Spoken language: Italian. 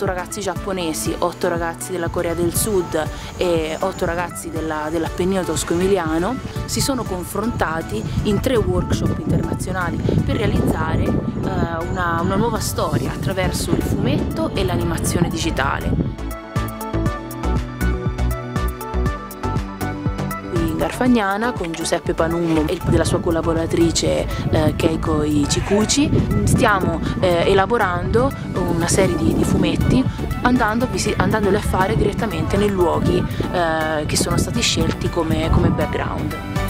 otto ragazzi giapponesi, otto ragazzi della Corea del Sud e otto ragazzi della, dell'Appennino tosco-emiliano si sono confrontati in tre workshop internazionali per realizzare eh, una, una nuova storia attraverso il fumetto e l'animazione digitale. Garfagnana con Giuseppe Panummo e della sua collaboratrice eh, Keiko Ichikuchi stiamo eh, elaborando una serie di, di fumetti andando, andandoli a fare direttamente nei luoghi eh, che sono stati scelti come, come background.